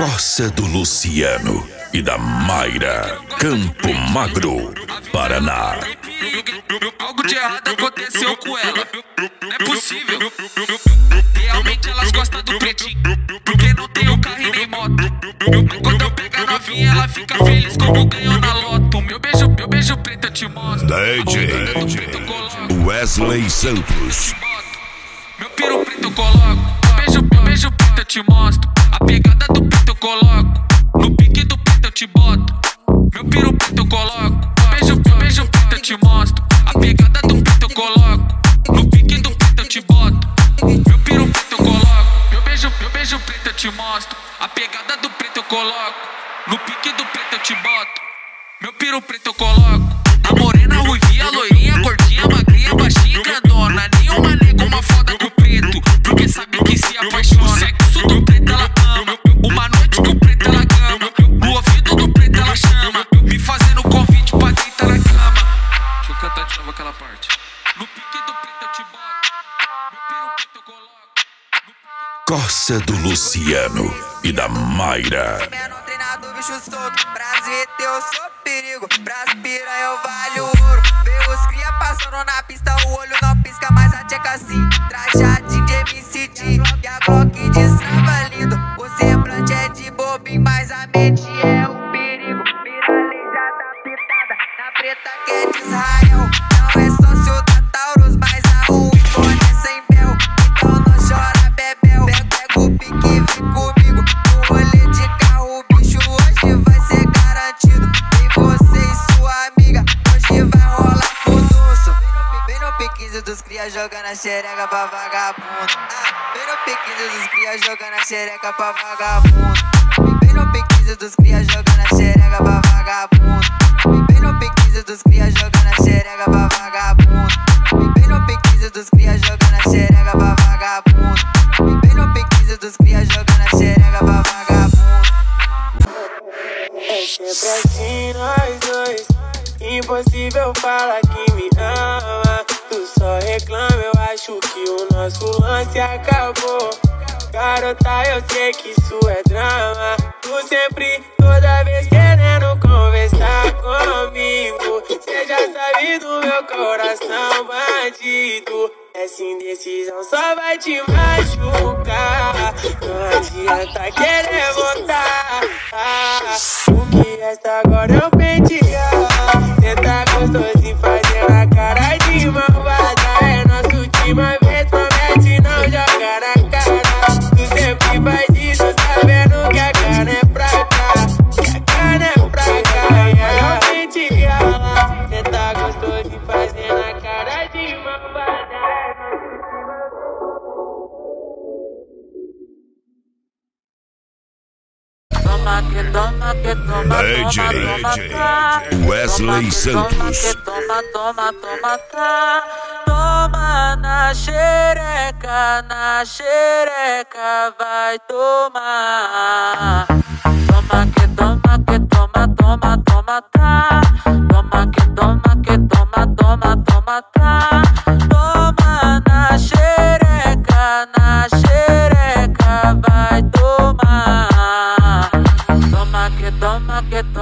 Coça do Luciano e da Mayra, Campo Magro, Paraná. Algo de errado aconteceu com ela. Não é possível. Realmente elas gostam do pretinho. Porque não tem o carro e nem moto. Quando eu pego a novinha, ela fica feliz como ganhou na loto. Meu beijo, meu beijo preto eu te mostro. DJ Wesley Santos. Meu piro preto eu coloco. Meu beijo, meu beijo preto eu te mostro. Te boto. Meu piro preto eu coloco. Beijo, beijo preto eu te mostro. A pegada do preto eu coloco. No pique do preto eu te boto. Meu piro preto eu coloco. Meu beijo, meu beijo preto eu te mostro. A pegada do preto eu coloco. No pique do preto eu te boto. Meu piro preto eu coloco. Coça do Luciano e da Mayra. Eu sou perigo. Eu vale o ouro. Os cria passando na pista, o olho não pisca, a tcheca de a lindo. O semblante é de mas a mente é perigo. Pitada, na preta que é de Israel. Cria jogando a xereca pra vagabundo. Ah, vem no piquinho dos cria jogando a xereca pra vagabundo. Vem no piquinho dos cria jogando a xereca pra vagabundo. Vem no piquinho dos cria jogando a xereca pra vagabundo. Vem no piquinho dos cria jogando a xereca pra vagabundo. Vem no piquinho dos cria jogando a xereca pra vagabundo. É sempre assim nós dois. Impossível falar que me ama. Reclama, eu acho que o nosso lance acabou. Garota, eu sei que isso é drama. Tu sempre, toda vez querendo conversar comigo. Cê já sabe do meu coração bandido. Essa indecisão só vai te machucar. Não adianta querer voltar. O que resta agora é o pentear. Cê tá gostoso de fazer my pain. DJ Wesley Santos. Toma, toma, toma, tá. Toma na xereca, na xereca, vai tomar. Toma que toma que toma, toma, toma, tá. Toma que toma que toma, toma, toma, tá. Toma na xereca,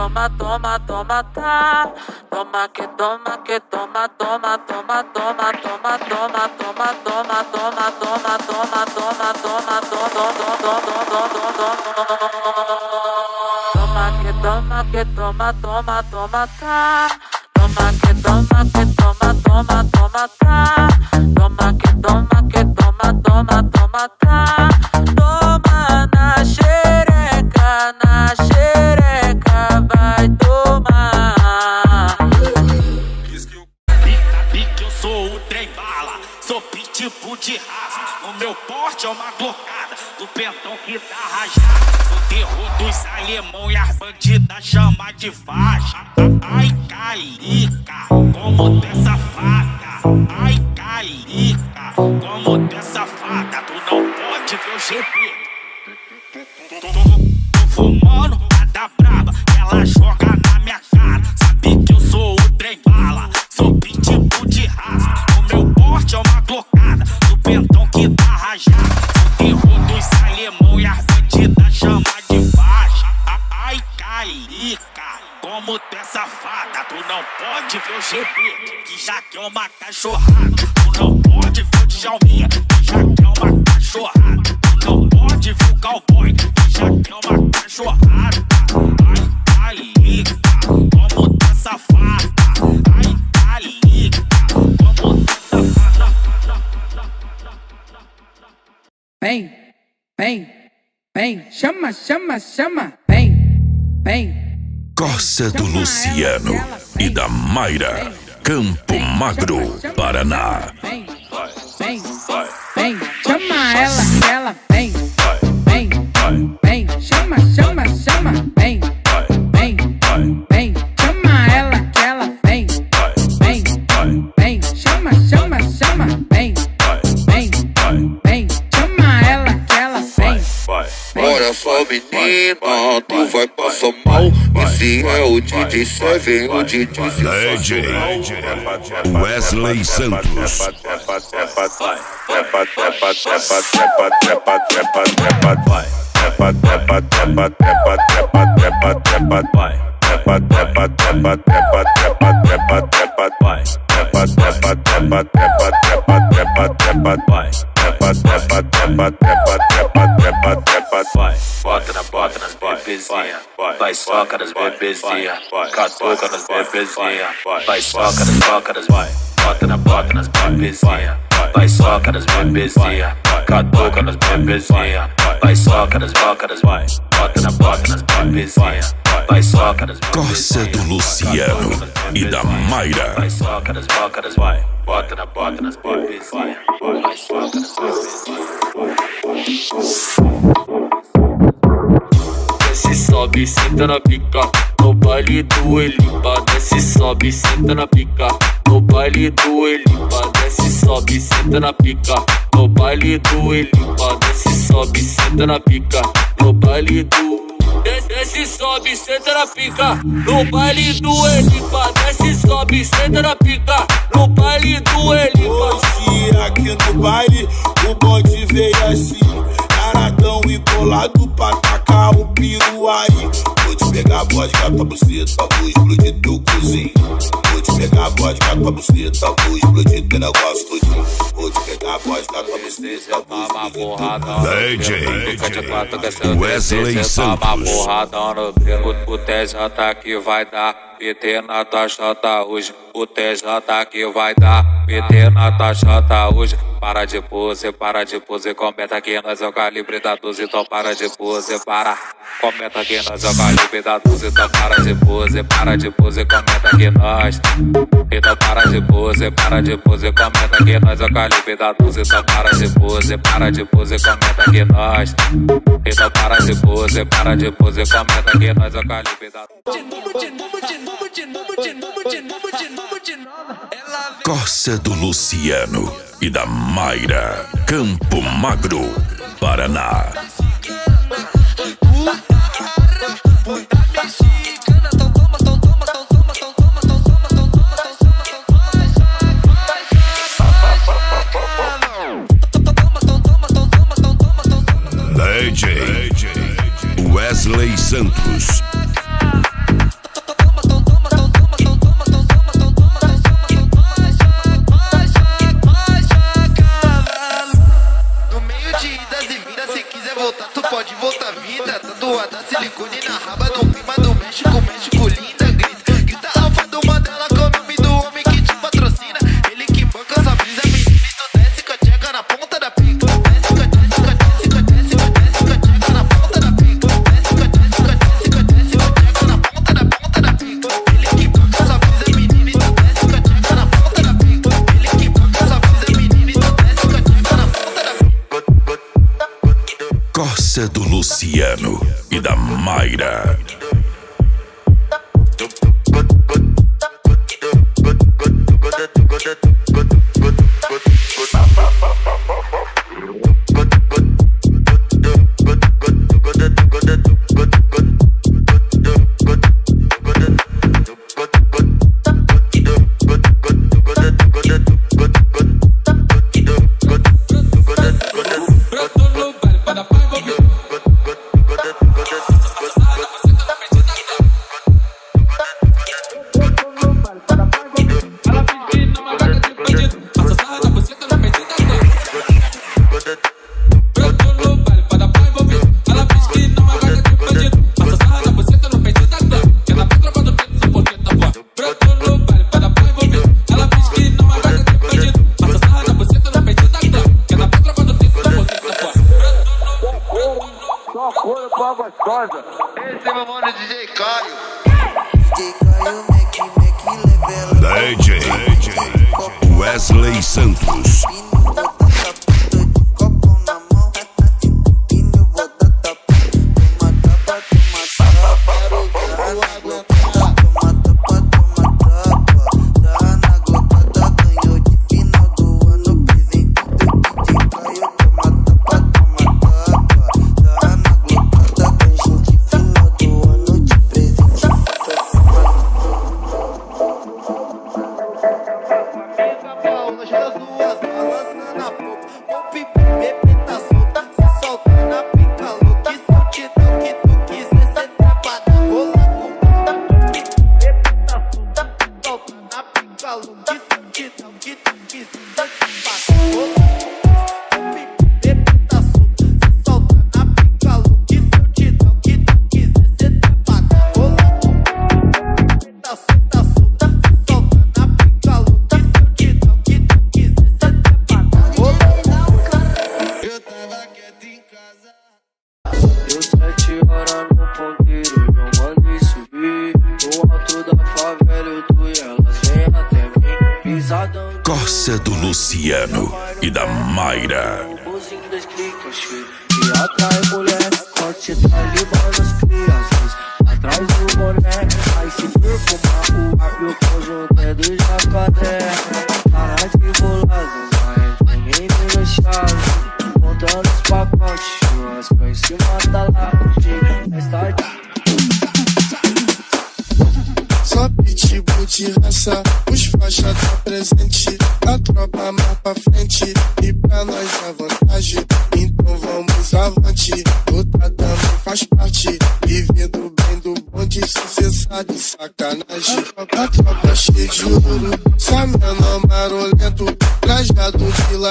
toma que toma, toma, toma, tá. Toma que toma que toma, toma, toma, toma, toma, toma, toma, toma, toma, toma, toma, toma, toma, toma, que toma que toma, toma, toma, tá. Toma que toma que toma, toma, toma, tá. Toma que toma que toma, toma, toma, tá. Rajado. Sou terror dos alemão e as bandidas chama de faixa. Ai, calica, como dessa fada. Ai, calica, como dessa fada. Tu não pode ver o GP. Tô fumando, cada braba, ela joga na minha cara. Sabe que eu sou o trem bala, sou pitbull de raça. O meu porte é uma glocada, do pentão que tá rajado. GB, que já quer uma cachorrada. Tu não pode ver o Djalminha, que já quer uma cachorrada. Tu não pode ver o cowboy, que já quer uma cachorrada. Ai, tá liga, vamos dar safada. Ai, tá liga, vamos dar safada. Vem, vem, vem, chama, chama, chama, vem, vem. Corsa do Luciano e da Mayra. Campo Magro, Paraná. Vem, vem, vem, chama ela, Esse é o DJ Seven, o DJ DJ Wesley Santos. Bota na bota nas bebezinha, vai soca nas bebezinha, catuca nas bebezinha, vai soca nas soca nas vai. Bota na bota nas bebezinha, vai soca nas bebezinha, catuca nas bebezinha, vai soca nas soca nas vai. Bota na bota nas bebezinha, vai soca nas Corsa do Luciano e da Mayra. Vai soca nas boca nas vai. Bota na bota nas bebezinha, vai soca nas bebezinha. Desce, sobe, senta na pica. No baile do Elipa Desce, sobe, senta na pica. No baile do Elipa Desce, sobe, senta na pica. No baile do Elipa Desce, sobe, senta na pica. No baile do Desce, desce, sobe, senta na pica. No baile do Elipa Desce, sobe, senta na pica. No baile do Elipa. Hoje aqui no baile o bonde veio assim Aradão e bolado pra tacar o piru aí Vou te pegar buceta, vou explodir teu cozinho Vou te pegar vodka pra buceta, vou explodir teu negócio todinho Vou te pegar vodka pra buceta, vou explodir Wesley Santos. porradão no bico, o TJ que vai dar PT na tua chota hoje, o TJ que vai dar PT na tua chota hoje Para de pose, para de pose, comenta que nós é o calibre da 12 Então para de pose, para Comenta que nós é o calibre da 12 Então para de pose, para de pose, comenta que nós Então para de pose, para de pose, comenta que nós é o calibre da 12 Então para de pose, para de pose, comenta que nós Então para de pose, para de pose, comenta que nós é o calibre da 12 Corsa do Luciano e da Mayra. Campo Magro, Paraná. DJ Wesley Santos. Do Luciano e da Mayra.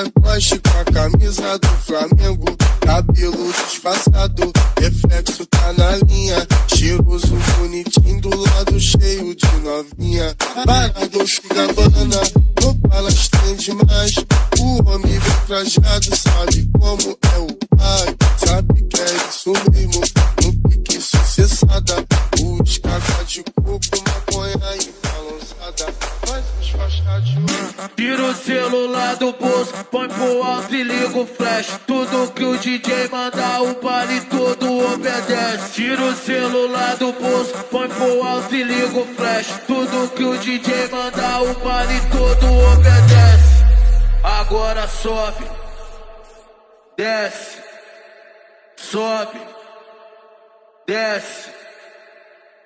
Lacoste com a camisa do Flamengo. Cabelo disfarçado, reflexo tá na linha. Cheiroso, bonitinho do lado cheio de novinha. Parado Gabana, no palácio tem demais. O homem bem trajado sabe como é o pai. Sabe que é isso mesmo, no pique sucessada. O escaca de coco, Tira o celular do bolso, põe pro alto e liga o flash. Tudo que o DJ mandar, o baile todo obedece. Tira o celular do bolso, põe pro alto e liga o flash. Tudo que o DJ mandar, o baile todo obedece. Agora sobe, desce, sobe, desce,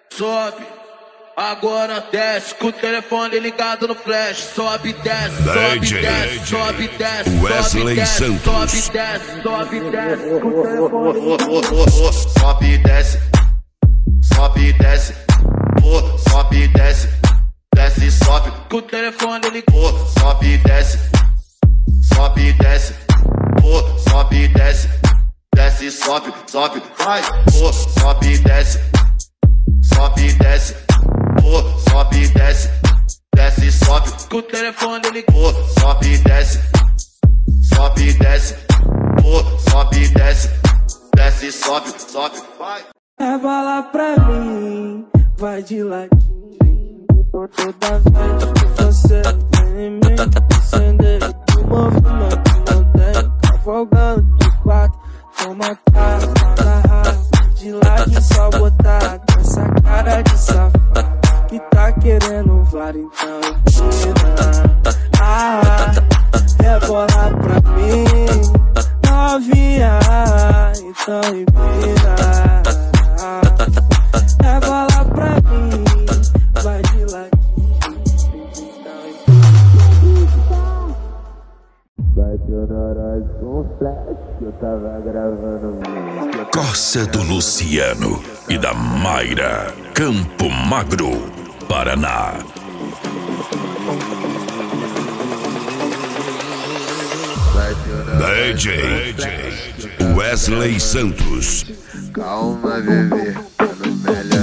sobe. Agora desce com o telefone ligado no flash. Sobe, desce, sobe, desce, sobe, desce, Wesley sobe, desce, Santos. sobe, desce, sobe, desce. Sobe e desce, sobe e desce, oh, sobe e desce, desce e sobe, com o telefone ligado. oh, sobe e desce, sobe e desce, oh, sobe e desce, desce e sobe, sobe, vai, oh, sobe e desce, sobe e desce, oh, sobe e desce, desce e sobe, Com o telefone ligado. oh, sobe e desce, sobe e desce, oh, sobe e desce, desce e sobe, sobe, vai. É bola pra mim, vai de ladinho. Tô toda vez que você vem em mim, acender o movimento moderno. Cavalgando de quatro, toma cara, agarrado. De lado só botar essa cara de safado. Que tá querendo VAR, então empina. Ah, é bola pra mim, novinha, então empina. É bola pra mim, Corsa do Luciano e da Mayra. Campo Magro, Paraná. DJ Wesley Santos. Calma, bebê, mano, melhores amigos.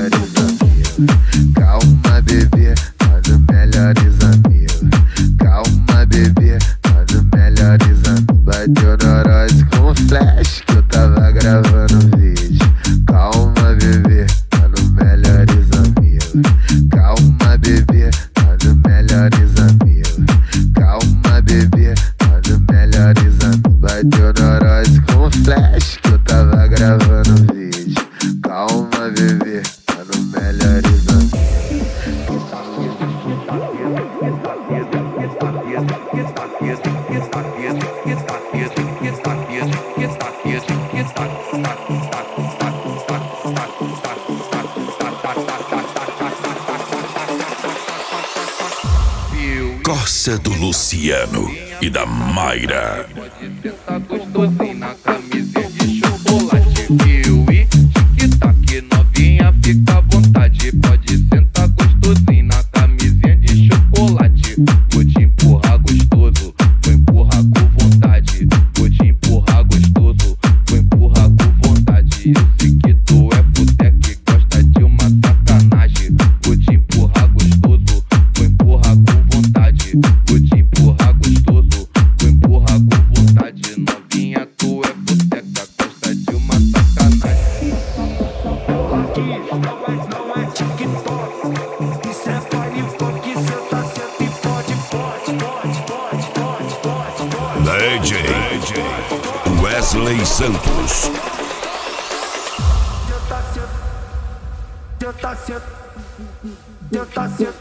Tenta ser, tenta ser,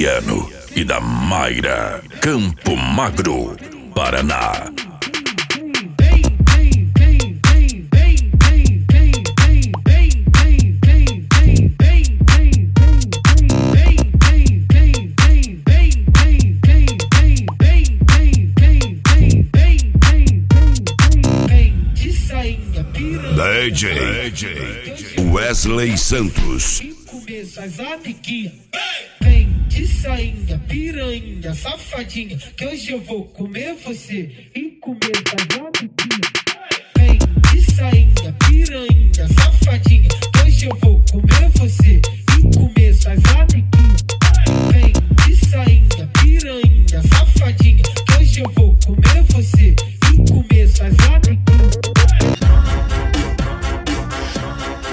Adriano e da Mayra Campo Magro, Paraná. DJ Wesley Santos. Começa as de sainda, piranha, safadinha, que hoje eu vou comer você e comer da Vem de sainda, piranha, safadinha, que hoje eu vou comer você e comer suas Vem de sainda, piranha, safadinha, que hoje eu vou comer você e comer suas amiguinhas.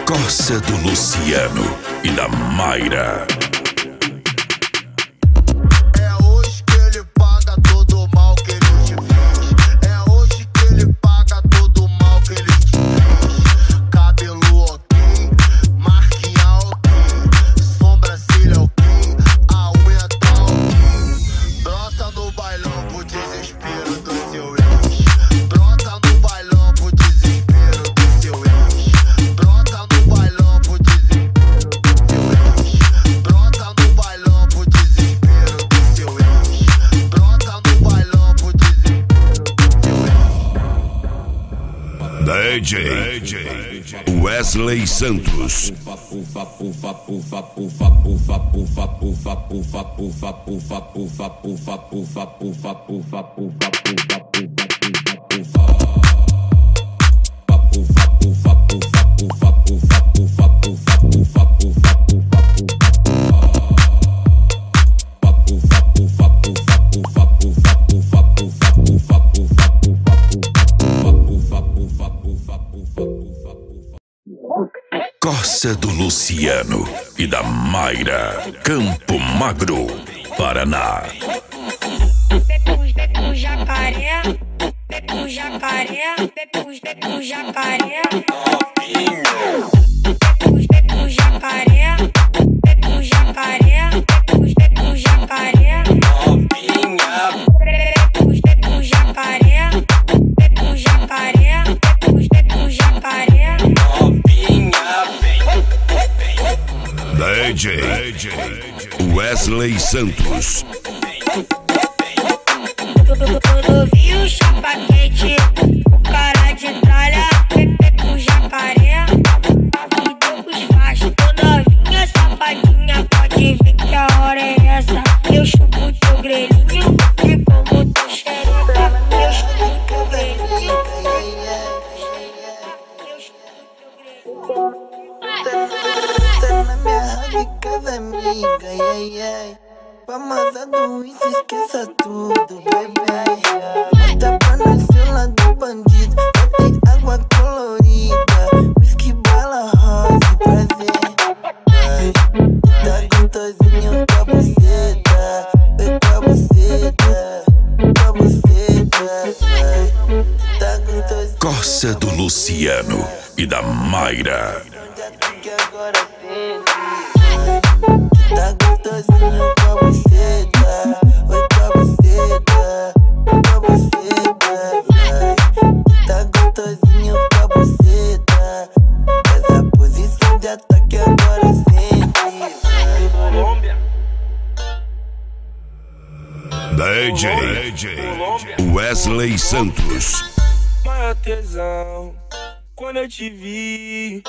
Corsa do Luciano e da Mayra. Santos. Do Luciano e da Mayra, Campo Magro, Paraná. Jacaré, jacaré, jacaré. Jacaré, jacaré. DJ Wesley Santos. Tudo Novinho, chapa quente, cara de tralha. Te vi,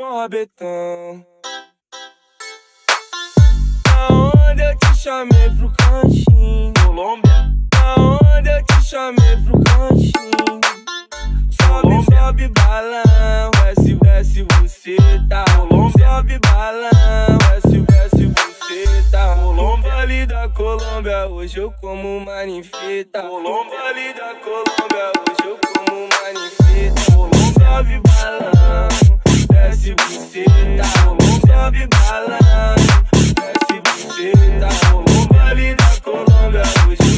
um rabetão. Aonde eu te chamei pro cantinho, Colômbia. Aonde eu te chamei pro cantinho. Sobe, sobe balão, desce, desce você tá. Sobe balão, desce, desce você tá. Vale da Colômbia, hoje eu como manifesta. Vale da Colômbia, hoje eu como manifesta. Sobe balão, desce você tá. Sobe balão, desce você tá. Vale da Colômbia, hoje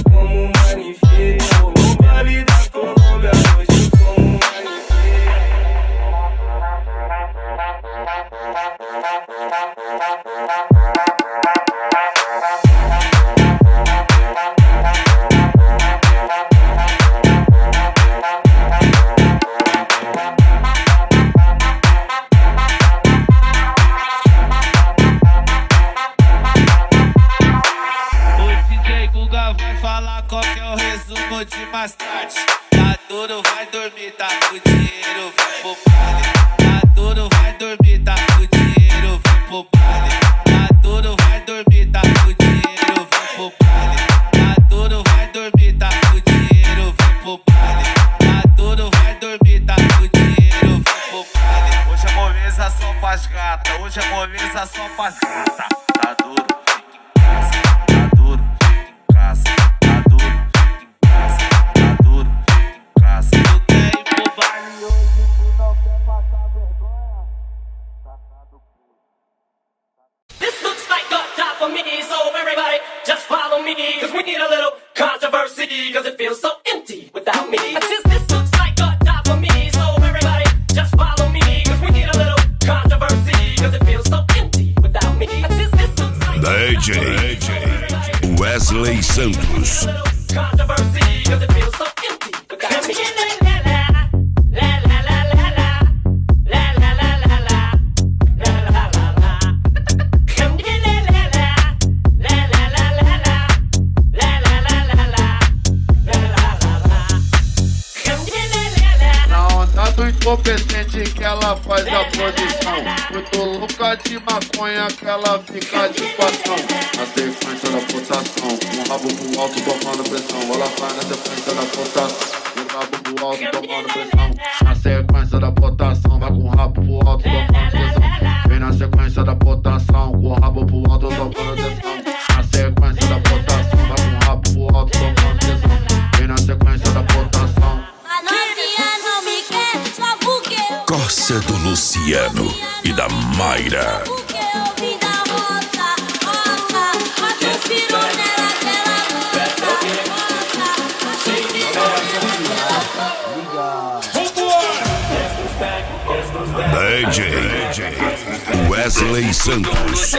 ela fica de patrão Na sequência da potação. Com o rabo pro alto tomando pressão. Ela vai na sequência da potação. Com o rabo pro alto tomando pressão. Na sequência da potação Vai com o rabo pro alto tomando pressão. Vem na sequência da potação Com o rabo pro alto tomando pressão. Na sequência da potação Vai com o rabo pro alto tomando pressão. Vem na sequência da potação. A novinha não me quer, só porque Coça do Luciano e da Mayra. DJ Wesley Santos.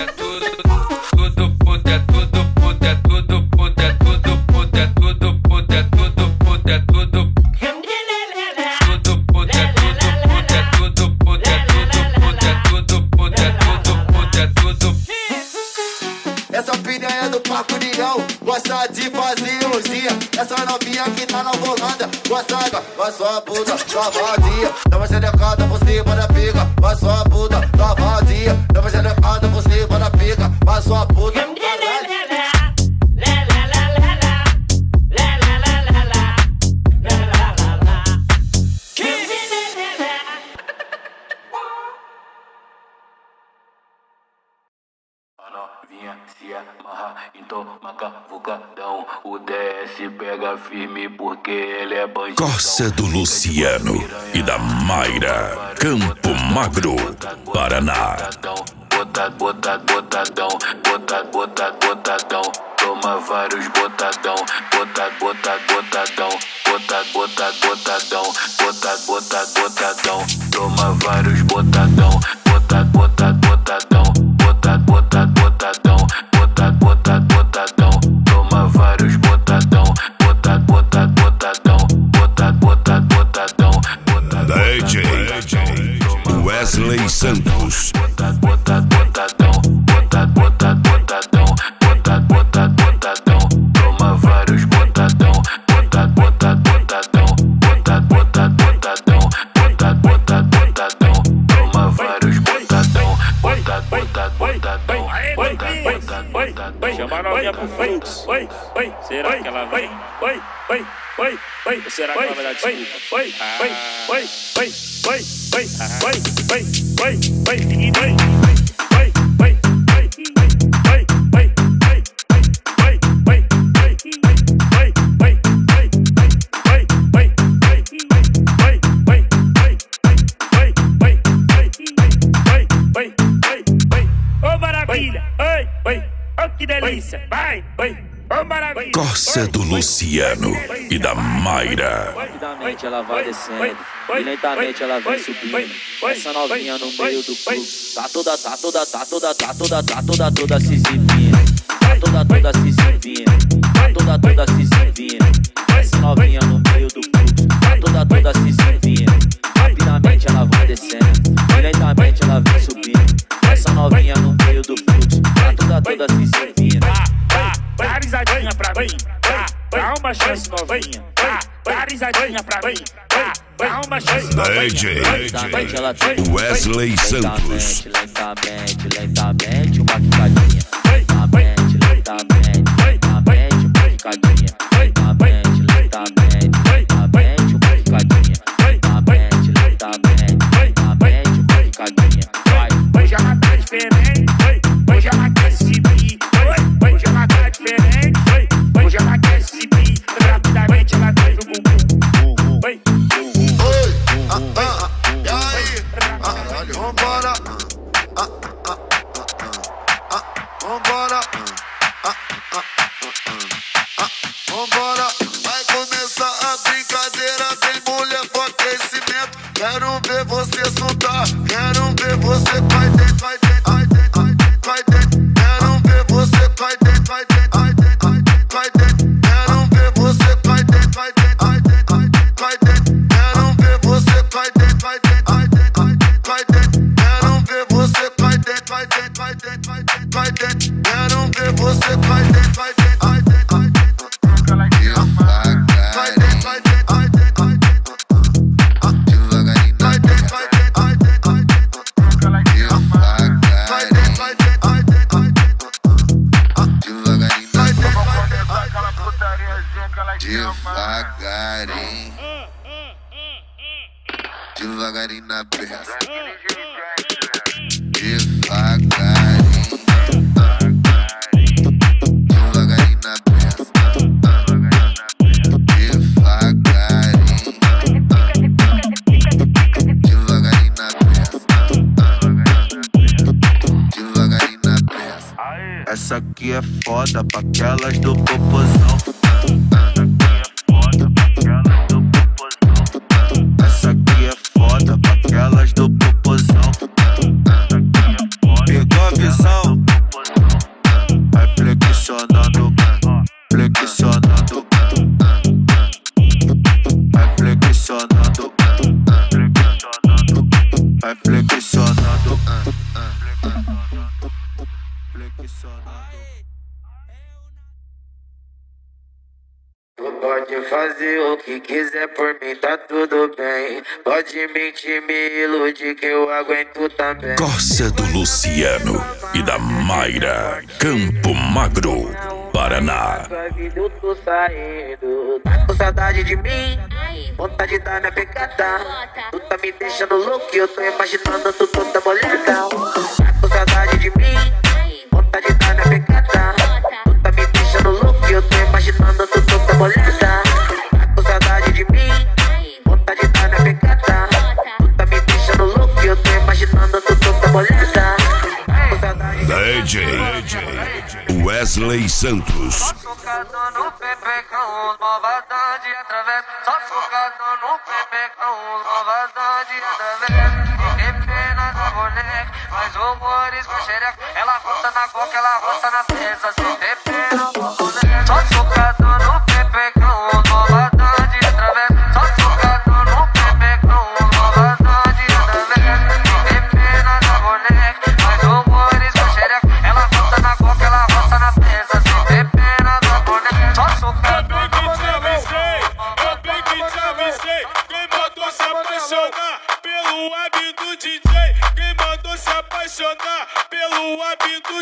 Essa piranha do Paco Leão gosta de fazer orgia. Essa novinha que tá na volanda gosta da sua puta, sua vadia. Dá uma xerecada por cima da pica, vai sua firme porque ele é bandido. Corsa do Luciano e da Mayra, Campo Magro, Paraná. Botado, botadão, botado, botado, botadão. Toma vários botadão, botadão, botado, botado, botadão, botado, botado, Ou será que ela vai dar desculpa? Ô Corsa do Luciano e da Mayra. Rapidamente ela vai descendo e lentamente ela vem subindo. Essa novinha no meio do fluxo. Tá toda, tá toda, tá toda, tá toda, tá toda, toda se exibindo. Tá toda, toda se exibindo. Tá toda, toda se exibindo. Essa novinha no meio do fluxo. Tá toda, toda se exibindo. Rapidamente ela vai descendo e lentamente ela vem subindo. Essa novinha no meio do fluxo. Tá toda, toda se exibindo. Dá risadinha pra mim, dá, uma chance novinha, dá, dá risadinha pra mim, dá, dá uma chance DJ Lentamente ela tem Wesley Santos. Lentamente, lentamente, uma quicadinha. que quiser por mim tá tudo bem. Pode mentir, me iludir que eu aguento também. Costa do Luciano e da Mayra, Campo Magro, Paraná. Tá com saudade de mim? Vontade da minha pegada. Tu tá me deixando louco e eu tô imaginando tu toda molhada. Tá com saudade de mim? Vontade da minha pegada. Tu tá me deixando louco e eu tô imaginando tu toda molhada. coleta. DJ Wesley Santos. Só tocando no pepecão, os de através. Só no pepecão, os de através. Tem pena mas com xereca. Ela roça na boca, ela roça na pesa. Se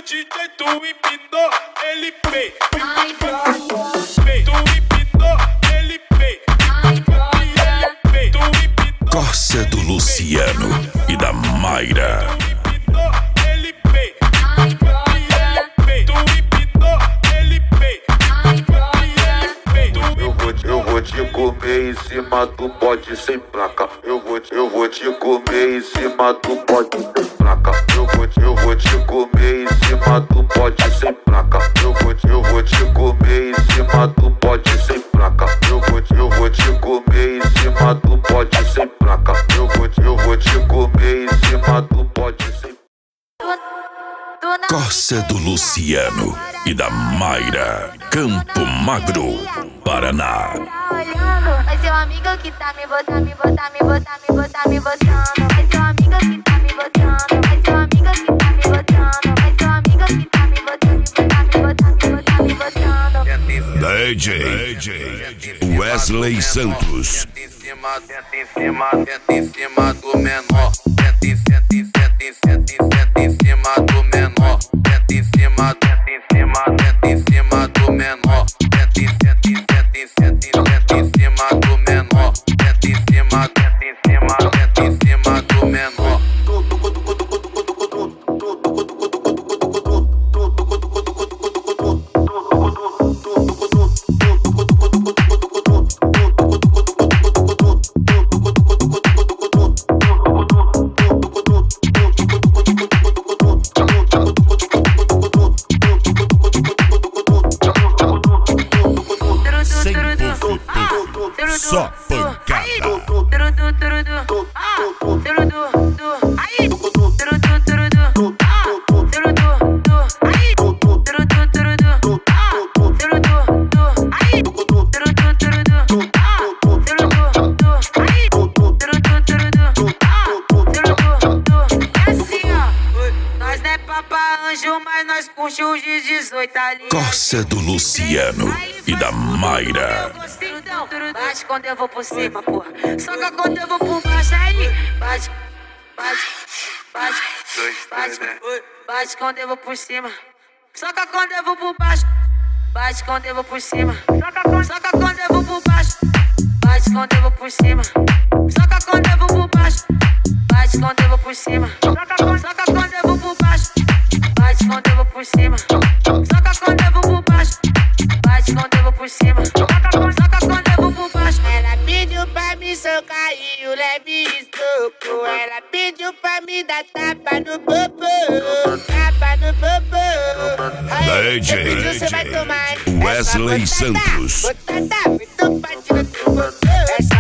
DJ? Tu empinou, ele pei. Pei, tu empinou, ele empinou, Córcia do Luciano e da Mayra. Em cima do pote sem placa. Eu vou, te- eu vou te comer em cima do pote sem placa. Eu vou, te- eu vou te comer em cima do pote sem placa. Eu vou, te- eu vou te comer em cima do pote sem placa. Eu vou, te- eu vou te comer em cima do pote sem placa. Eu vou, te- eu vou te comer em cima do pote sem Córcia do Luciano e da Mayra. Campo Magro, Paraná. Olhando. Ser o amigo que tá me botando, me botar, me botar, me botar, me botando. Ser o amigo que tá me botando. Ser o amigo que tá me botando. Amigo que tá me botando, me botar, me botar, me botar, me botando. DJ Wesley Santos. em cima, em cima, senta em cima do menor. Em, em, em cima do menor. Senta em cima, senta em cima, senta em cima do menor. De 18 ali. Córcia do Luciano e da Mayra. Então, bate quando eu vou por cima, porra. Soca quando eu vou por baixo aí. Bate, bate, bate, bate, bate quando eu vou por cima. Soca quando eu vou por baixo. Bate quando eu vou por cima. Soca, quando eu vou por baixo. Bate quando eu vou por cima. Soca quando eu vou por baixo. Bate quando eu vou por cima. Soca, soca quando eu vou por baixo. Bate quando eu vou por cima. Pra me socar e o leve estoco. Ela pediu pra me dar tapa no popô. Tapa no popô. Aí, DJ pediu, vai tomar Wesley Santos. Botada muito batida no popô.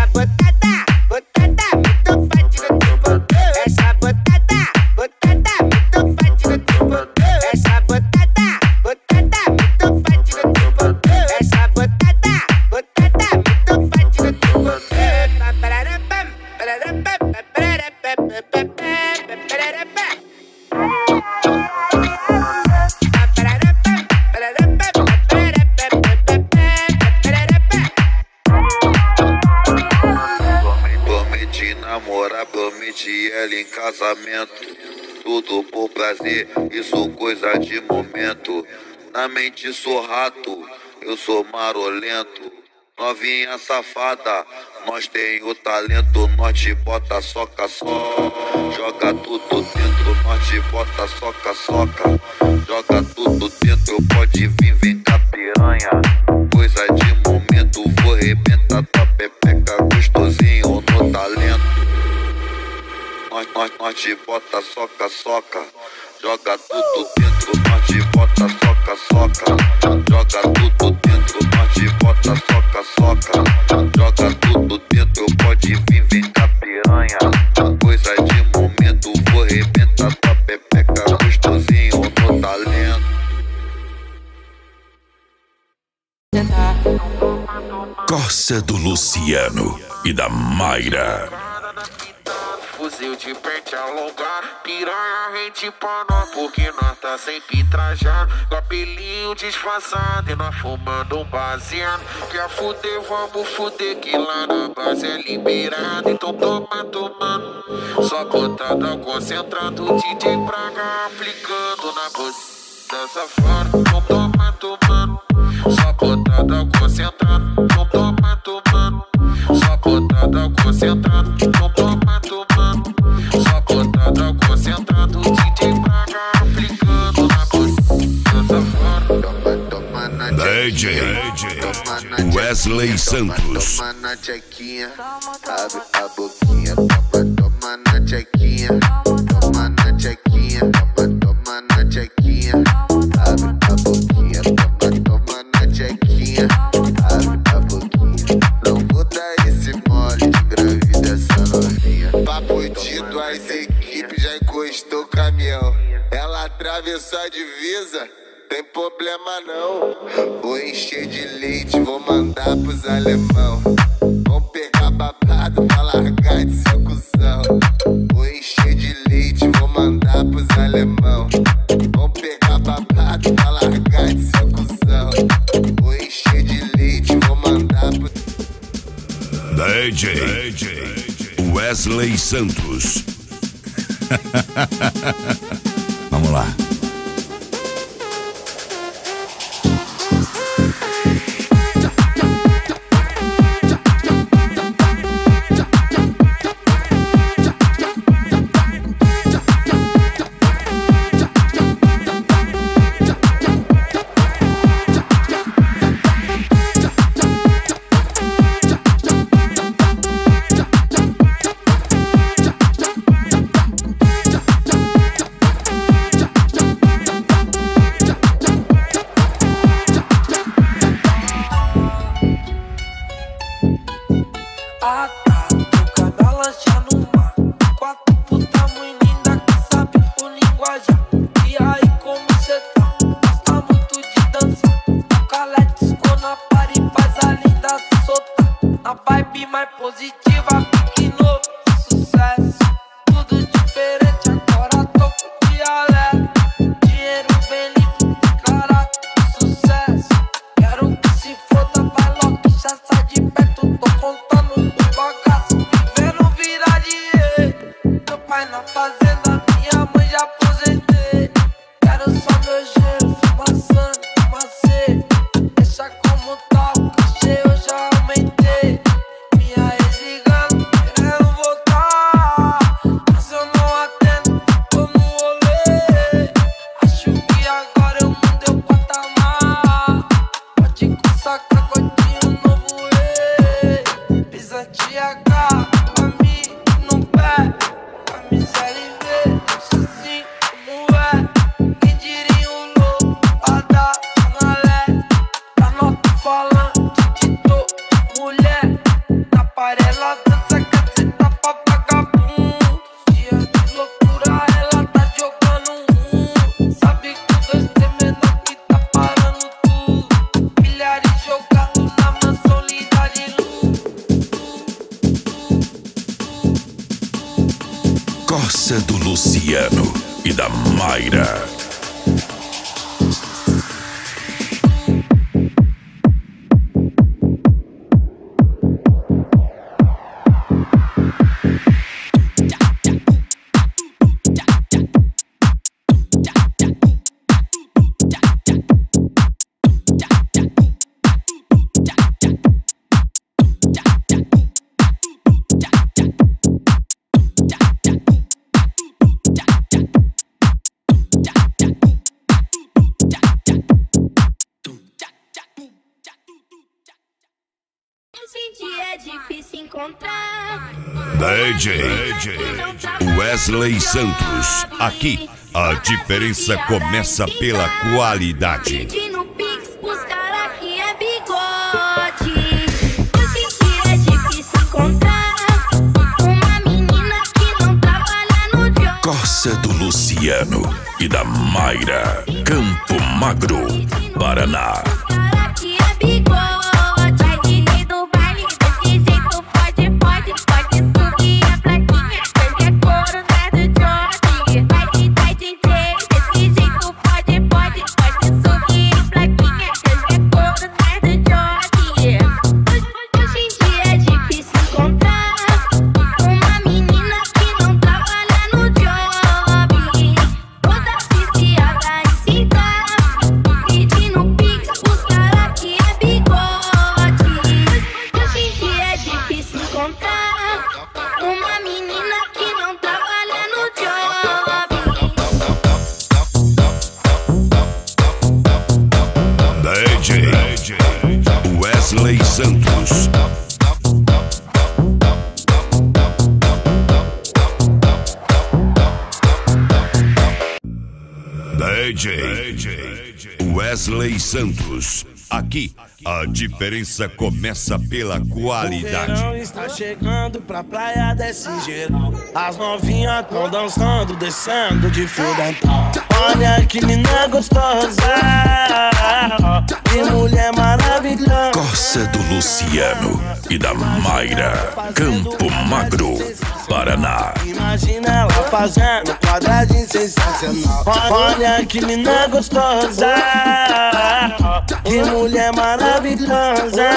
Prometi ela em casamento. Tudo por prazer, isso coisa de momento. Na mente sou rato, eu sou marolento. Novinha safada, nós tem o talento. Nós te bota soca, soca. Joga tudo dentro, nós te bota soca, soca. Joga tudo dentro, pode vir, vem cá piranha. Nós, nós, nós te bota soca, soca. Joga tudo dentro, norte bota soca, soca. Joga tudo dentro, norte bota soca, soca. Joga tudo dentro, pode vir, vem cá piranha. Coisa de momento, vou arrebentar tua pepeca gostosinho no talento. Coça do Luciano e da Mayra. Fuzil de pente alongar, piranha rente pra nós, porque nós tá sempre trajado. Com disfarçado e nós fumando um baseado. Quer fuder, vamos fuder, que lá na base é liberado. Então toma, tomando, só botada concentrado. DJ Praga aplicando na bolsa safada. Então toma, tomando, só botada concentrado. Então toma, tomando, só botada concentrado. Então toma, tomando, só concentrado. DJ Praga aplicando na safada. DJ Wesley Santos. Toma na tchequinha, abre a boquinha, toma, toma na tchequinha, toma na tchequinha, toma, toma na tchequinha, abre a boquinha, toma, toma na tchequinha, de duas equipes já encostou o caminhão. Ela atravessou a divisa. Tem problema não, vou encher de leite, vou mandar pros alemão. Santos. Wesley Santos. Aqui, a diferença começa pela qualidade. Costa do Luciano e da Mayra, Campo Magro, Paraná. Cara que é bigode. Diferença começa pela O qualidade. verão está chegando pra praia desse geral. As novinhas tão dançando, descendo de fio dental. Olha que menina gostosa, que mulher maravilhosa. Coça do Luciano e da Mayra. Campo Magro, Paraná. Imagina ela fazendo quadradinho sensacional. Olha que menina gostosa, que mulher maravilhosa.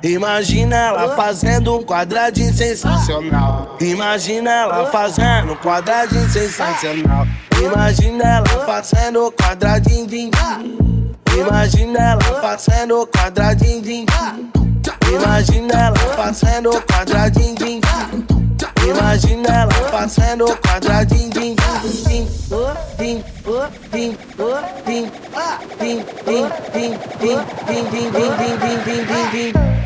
Imagina ela fazendo um quadradinho sensacional. Imagina ela fazendo um quadradinho sensacional. Imagina ela fazendo quadradinho. din, din. Imagina ela fazendo quadradinho. din, din. Imagina ela fazendo quadradinho. din, din. Imagina ela fazendo quadradinho. din, din, din. Oh, din, oh, din, oh, din. Ah, din, din, din, din, din, din, din, din, din, din, din,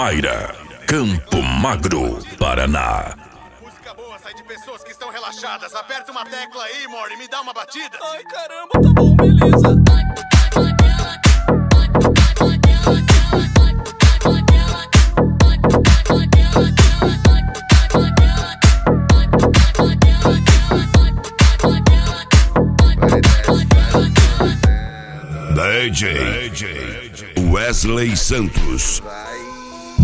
Mayra, Campo Magro, Paraná. Música boa sai de pessoas que estão relaxadas. Aperta uma tecla aí, Mori, me dá uma batida. Ai, caramba, tá bom, beleza. DJ Wesley Santos.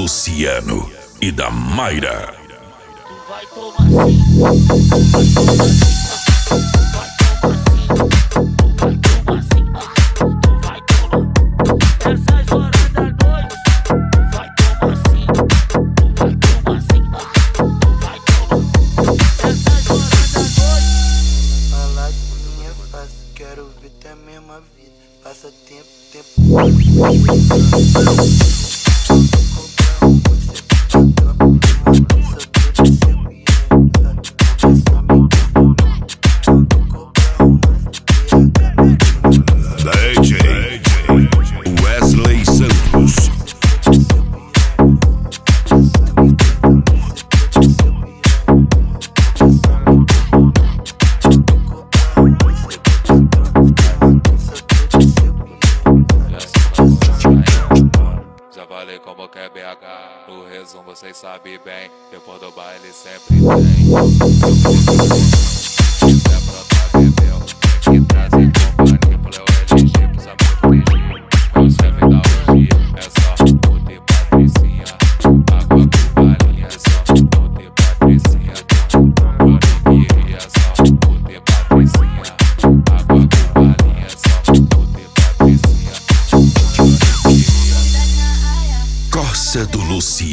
Luciano e da Mayra.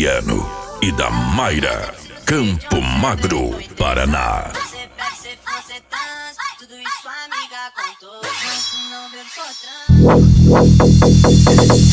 Adriano e da Mayra, Campo Magro, Paraná. Tudo isso amiga contou, não bebo só trans.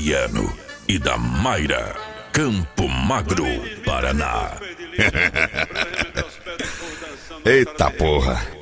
Luciano e da Mayra, Campo Magro, Paraná. Eita porra.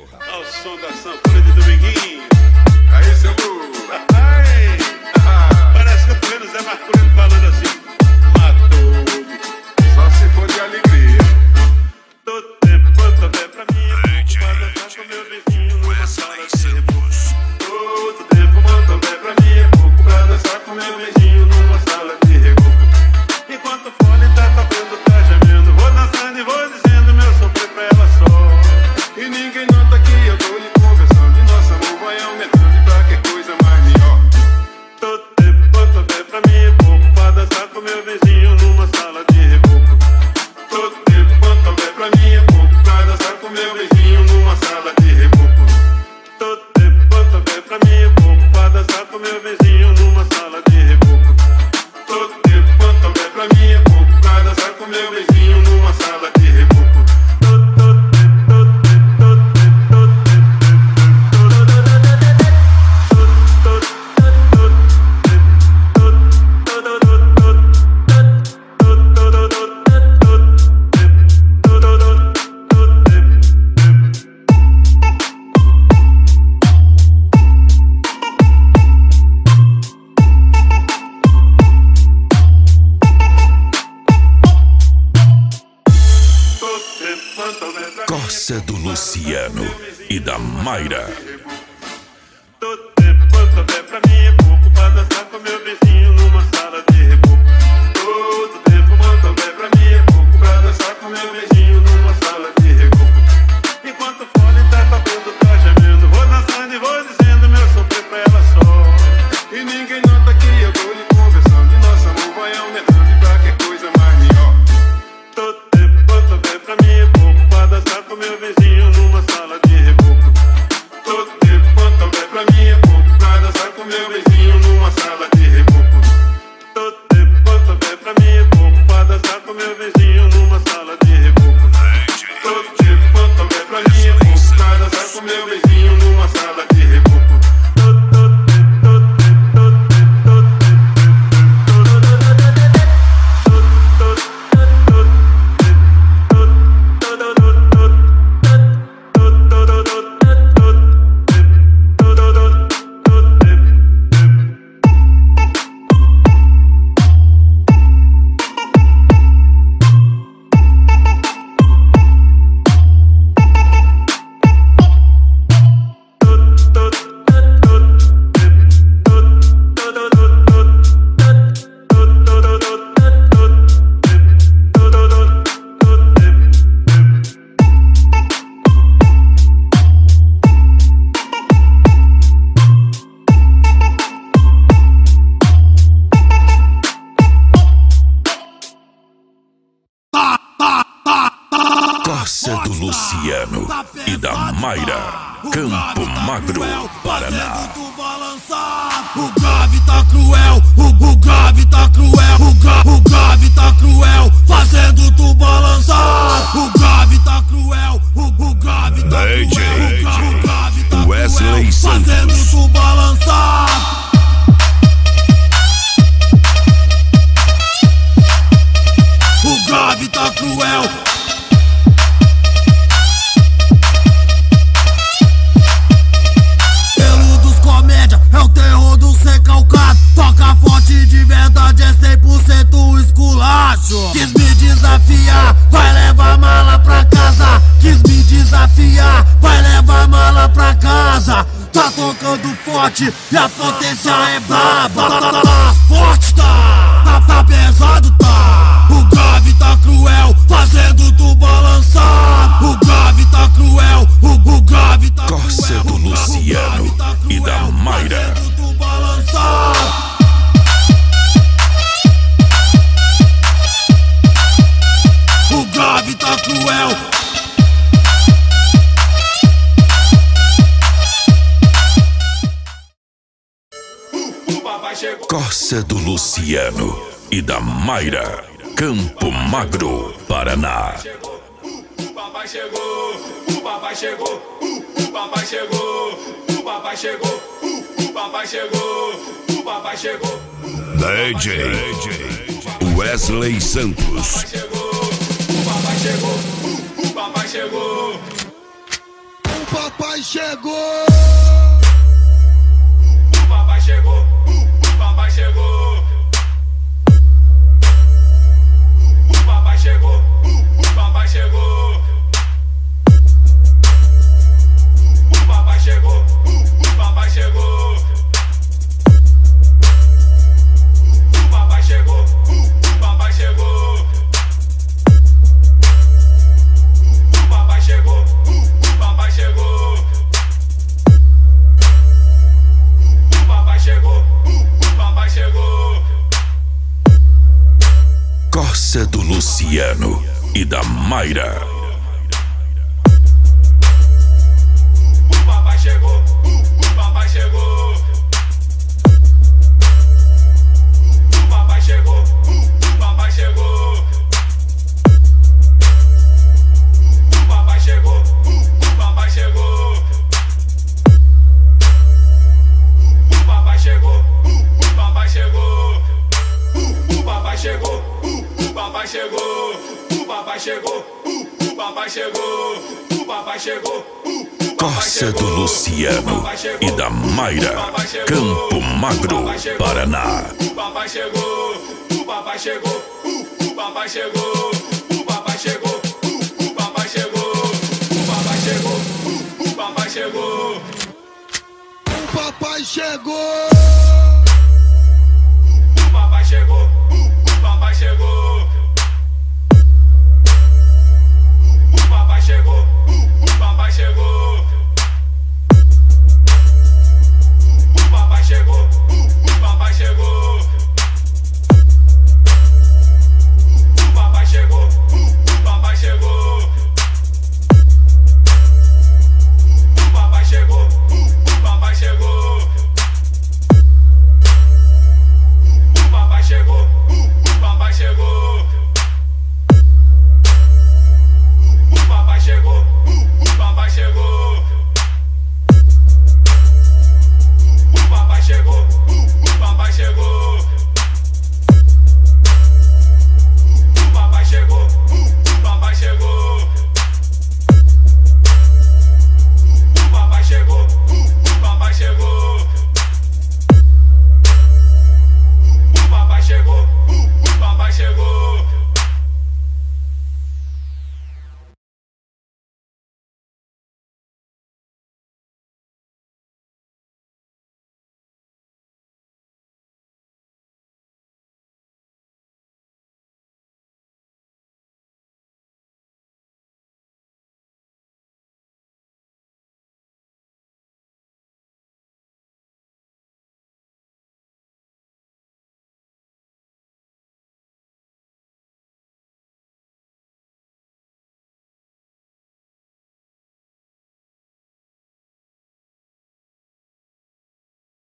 Coça do Luciano e da Mayra, Campo Magro, Paraná. O papai chegou, o papai chegou, o papai chegou, o papai chegou, o papai papai chegou, o papai chegou. DJ Wesley Santos. O papai chegou, o papai chegou. O papai chegou. Costa do Luciano e da Mayra. Do Luciano e da Mayra. Campo Magro, Paraná. O papai chegou, o papai chegou, o papai chegou, o papai chegou, o papai chegou, o papai chegou, o papai chegou. O papai chegou. O papai chegou, o papai chegou.